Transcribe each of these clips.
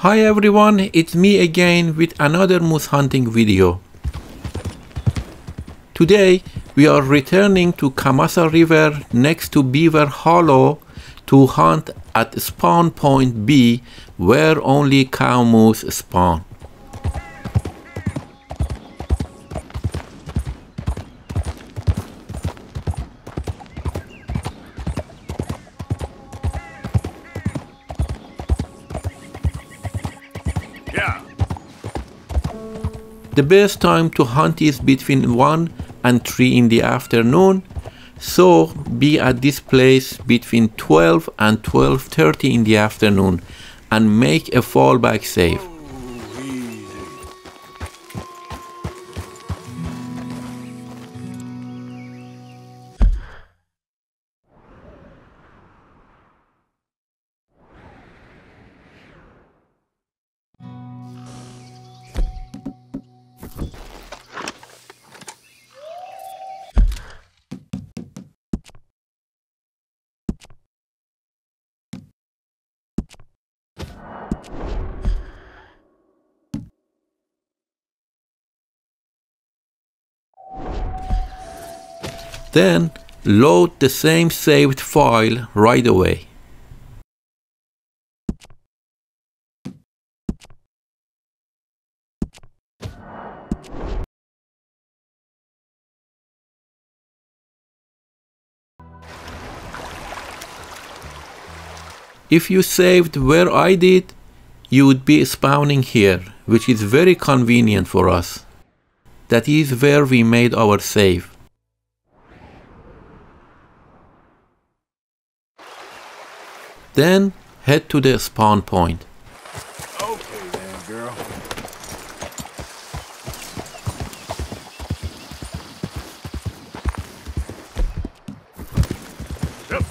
Hi everyone, it's me again with another moose hunting video. Today we are returning to Kamassa River next to Beaver Hollow to hunt at spawn point B where only cow moose spawn. The best time to hunt is between 1 and 3 in the afternoon. So be at this place between 12 and 12:30 in the afternoon and make a fallback save. Then load the same saved file right away. If you saved where I did, you would be spawning here, which is very convenient for us. That is where we made our save. Then head to the spawn point. Okay then, girl. Yep.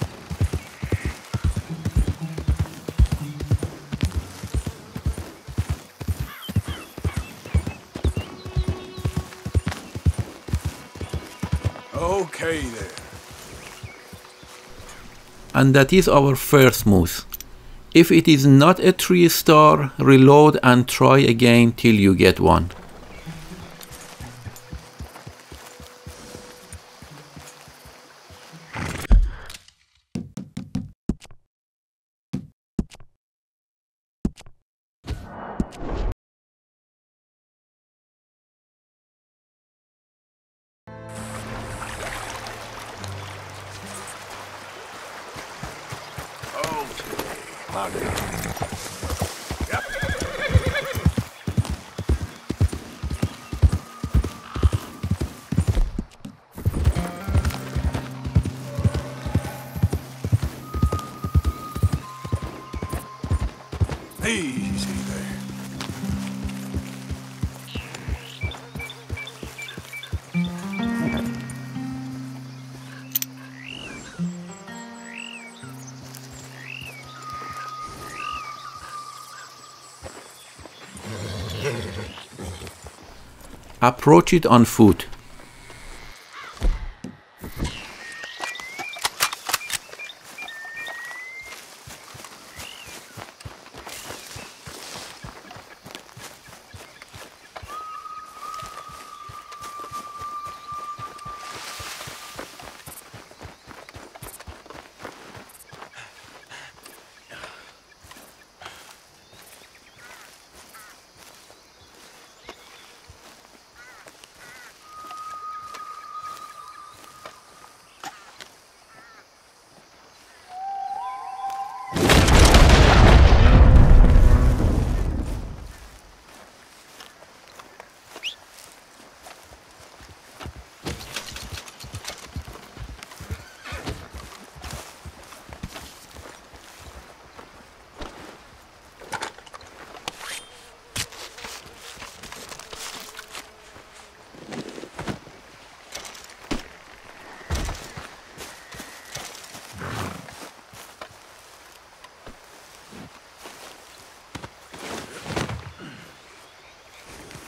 Okay then. And that is our first moose. If it is not a 3 star, reload and try again till you get one. Easy Approach it on foot.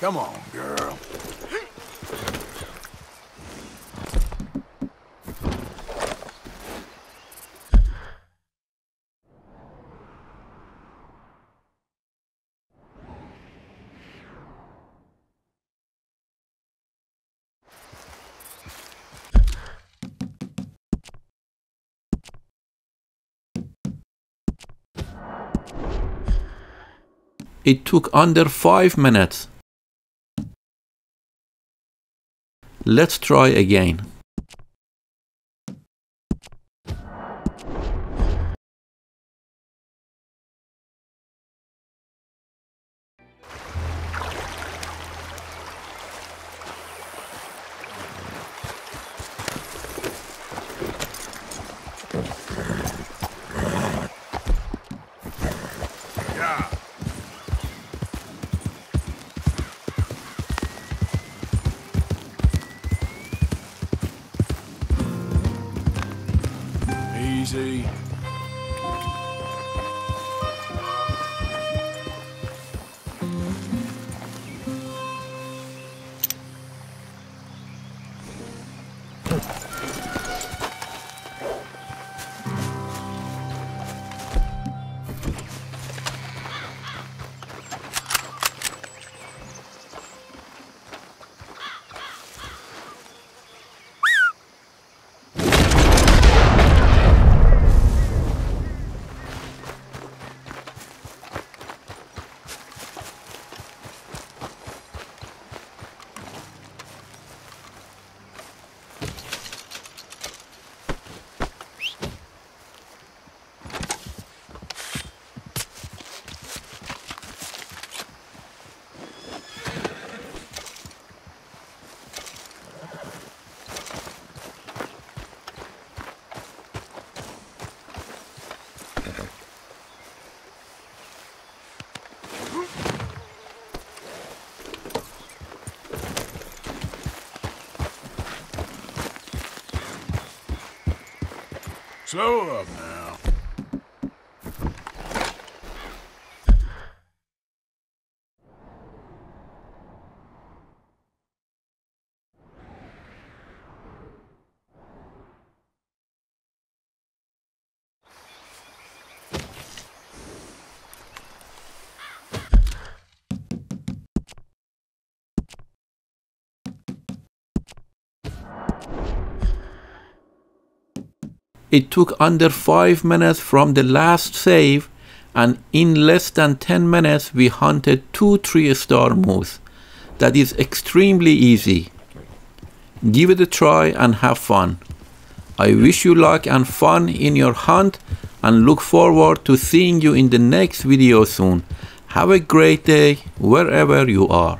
Come on, girl. It took under 5 minutes Let's try again. Easy. Slow up now. It took under 5 minutes from the last save and in less than 10 minutes we hunted 2 3 star moose. That is extremely easy. Give it a try and have fun. I wish you luck and fun in your hunt and look forward to seeing you in the next video soon. Have a great day wherever you are.